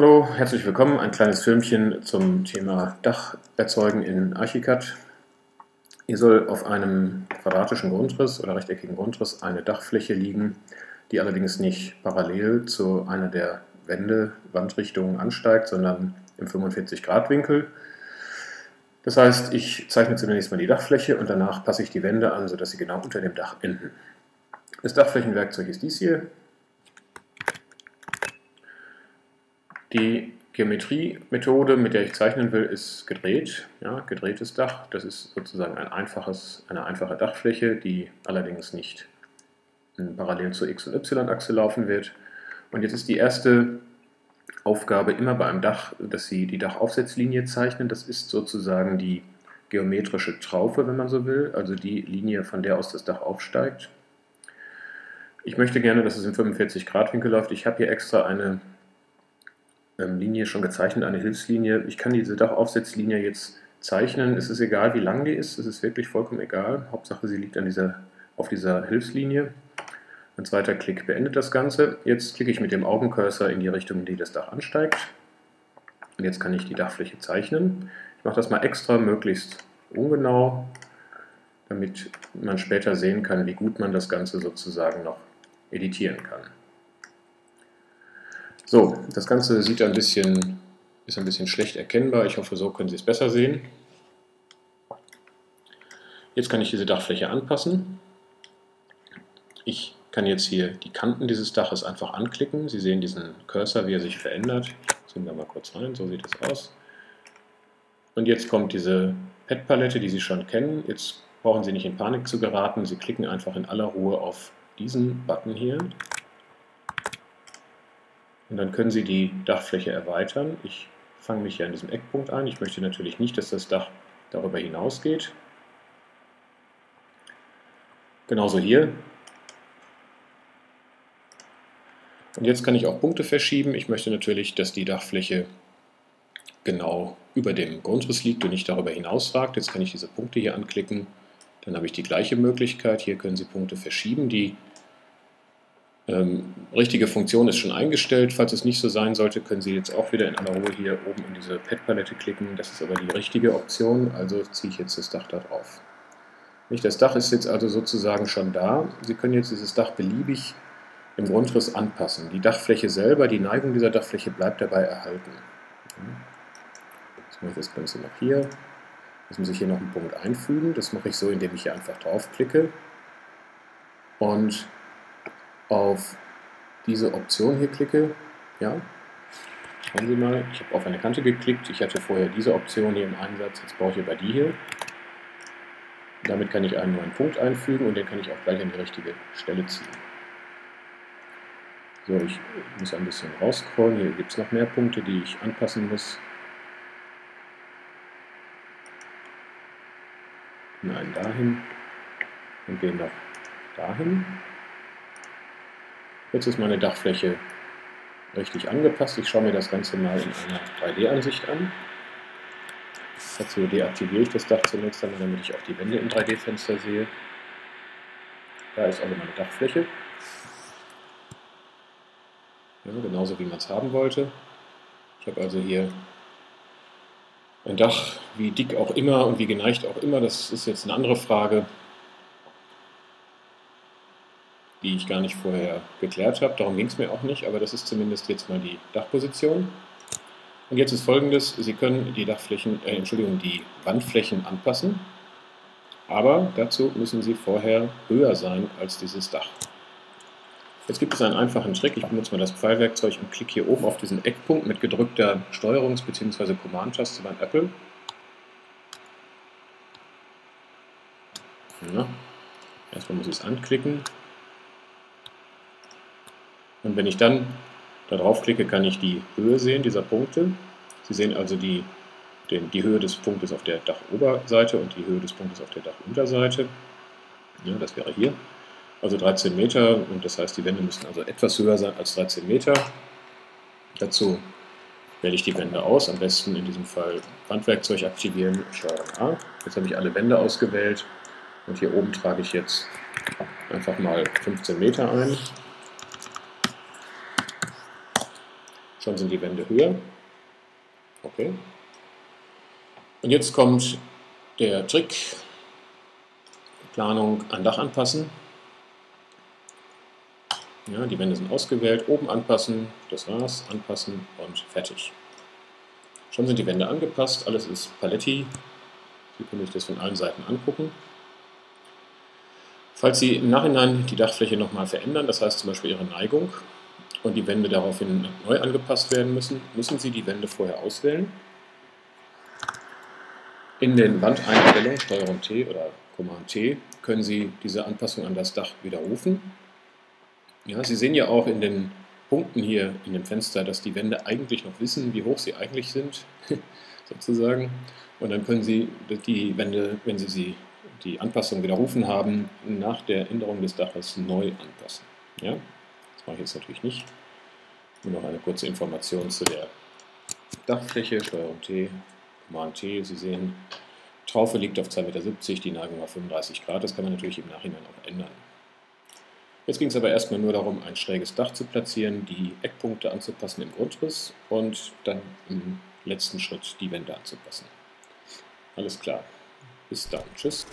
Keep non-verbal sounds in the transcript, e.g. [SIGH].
Hallo, herzlich willkommen. Ein kleines Filmchen zum Thema Dach erzeugen in Archicad. Hier soll auf einem quadratischen Grundriss oder rechteckigen Grundriss eine Dachfläche liegen, die allerdings nicht parallel zu einer der Wände, Wandrichtungen ansteigt, sondern im 45-Grad-Winkel. Das heißt, ich zeichne zunächst mal die Dachfläche und danach passe ich die Wände an, sodass sie genau unter dem Dach enden. Das Dachflächenwerkzeug ist dies hier. Die Geometriemethode, mit der ich zeichnen will, ist gedreht. Ja, gedrehtes Dach, das ist sozusagen ein einfaches, eine einfache Dachfläche, die allerdings nicht parallel zur X- und Y-Achse laufen wird. Und jetzt ist die erste Aufgabe immer bei einem Dach, dass Sie die Dachaufsetzlinie zeichnen. Das ist sozusagen die geometrische Traufe, wenn man so will, also die Linie, von der aus das Dach aufsteigt. Ich möchte gerne, dass es im 45-Grad-Winkel läuft. Ich habe hier extra eine Linie schon gezeichnet, eine Hilfslinie. Ich kann diese Dachaufsetzlinie jetzt zeichnen. Es ist egal, wie lang die ist. Es ist wirklich vollkommen egal. Hauptsache, sie liegt an dieser, auf dieser Hilfslinie. Ein zweiter Klick beendet das Ganze. Jetzt klicke ich mit dem Augencursor in die Richtung, in die das Dach ansteigt. Und jetzt kann ich die Dachfläche zeichnen. Ich mache das mal extra möglichst ungenau, damit man später sehen kann, wie gut man das Ganze sozusagen noch editieren kann. So, das Ganze sieht ein bisschen, ist ein bisschen schlecht erkennbar. Ich hoffe, so können Sie es besser sehen. Jetzt kann ich diese Dachfläche anpassen. Ich kann jetzt hier die Kanten dieses Daches einfach anklicken. Sie sehen diesen Cursor, wie er sich verändert. Ich zoome da mal kurz rein, so sieht es aus. Und jetzt kommt diese Pad-Palette, die Sie schon kennen. Jetzt brauchen Sie nicht in Panik zu geraten. Sie klicken einfach in aller Ruhe auf diesen Button hier. Und dann können Sie die Dachfläche erweitern. Ich fange mich hier an diesem Eckpunkt ein. Ich möchte natürlich nicht, dass das Dach darüber hinausgeht. Genauso hier. Und jetzt kann ich auch Punkte verschieben. Ich möchte natürlich, dass die Dachfläche genau über dem Grundriss liegt und nicht darüber hinausragt. Jetzt kann ich diese Punkte hier anklicken. Dann habe ich die gleiche Möglichkeit. Hier können Sie Punkte verschieben. Die ähm, richtige Funktion ist schon eingestellt. Falls es nicht so sein sollte, können Sie jetzt auch wieder in aller Ruhe hier oben in diese Pad-Palette klicken. Das ist aber die richtige Option, also ziehe ich jetzt das Dach da drauf. Das Dach ist jetzt also sozusagen schon da. Sie können jetzt dieses Dach beliebig im Grundriss anpassen. Die Dachfläche selber, die Neigung dieser Dachfläche bleibt dabei erhalten. Jetzt mache ich das Ganze noch hier. Jetzt muss ich hier noch einen Punkt einfügen. Das mache ich so, indem ich hier einfach draufklicke und auf diese Option hier klicke. Ja, schauen Sie mal, ich habe auf eine Kante geklickt. Ich hatte vorher diese Option hier im Einsatz. Jetzt brauche ich aber die hier. Damit kann ich einen neuen Punkt einfügen und den kann ich auch gleich an die richtige Stelle ziehen. So, ich muss ein bisschen rausscrollen. Hier gibt es noch mehr Punkte, die ich anpassen muss. Einen dahin und den noch dahin. Jetzt ist meine Dachfläche richtig angepasst. Ich schaue mir das Ganze mal in einer 3D-Ansicht an. Dazu deaktiviere ich das Dach zunächst einmal, damit ich auch die Wände im 3D-Fenster sehe. Da ist also meine Dachfläche. Ja, genauso wie man es haben wollte. Ich habe also hier ein Dach, wie dick auch immer und wie geneigt auch immer, das ist jetzt eine andere Frage, die ich gar nicht vorher geklärt habe. Darum ging es mir auch nicht, aber das ist zumindest jetzt mal die Dachposition. Und jetzt ist folgendes, Sie können die Dachflächen, äh, Entschuldigung, die Wandflächen anpassen, aber dazu müssen sie vorher höher sein als dieses Dach. Jetzt gibt es einen einfachen Trick. Ich benutze mal das Pfeilwerkzeug und klicke hier oben auf diesen Eckpunkt mit gedrückter Steuerungs- bzw. Command-Taste beim Apple. Ja. Erstmal muss ich es anklicken. Und wenn ich dann da drauf klicke, kann ich die Höhe sehen dieser Punkte. Sie sehen also die, den, die Höhe des Punktes auf der Dachoberseite und die Höhe des Punktes auf der Dachunterseite. Ja, das wäre hier also 13 Meter und das heißt, die Wände müssen also etwas höher sein als 13 Meter. Dazu wähle ich die Wände aus, am besten in diesem Fall Wandwerkzeug aktivieren, Steuerung A. Jetzt habe ich alle Wände ausgewählt und hier oben trage ich jetzt einfach mal 15 Meter ein. Schon sind die Wände höher. Okay. Und jetzt kommt der Trick, Planung an Dach anpassen. Ja, die Wände sind ausgewählt, oben anpassen, das war's, anpassen und fertig. Schon sind die Wände angepasst, alles ist Paletti. Sie können sich das von allen Seiten angucken. Falls Sie im Nachhinein die Dachfläche nochmal verändern, das heißt zum Beispiel Ihre Neigung, und die Wände daraufhin neu angepasst werden müssen, müssen Sie die Wände vorher auswählen. In den Wandeinstellungen, STRG T oder Command T, können Sie diese Anpassung an das Dach widerrufen. Ja, Sie sehen ja auch in den Punkten hier in dem Fenster, dass die Wände eigentlich noch wissen, wie hoch sie eigentlich sind, [LAUGHS] sozusagen. Und dann können Sie die Wände, wenn Sie sie, die Anpassung widerrufen haben, nach der Änderung des Daches neu anpassen. Ja? Mache ich jetzt natürlich nicht. Nur noch eine kurze Information zu der Dachfläche, Steuerung T, Command T. Sie sehen, Traufe liegt auf 2,70 Meter, die Neigung auf 35 Grad. Das kann man natürlich im Nachhinein auch ändern. Jetzt ging es aber erstmal nur darum, ein schräges Dach zu platzieren, die Eckpunkte anzupassen im Grundriss und dann im letzten Schritt die Wände anzupassen. Alles klar. Bis dann. Tschüss.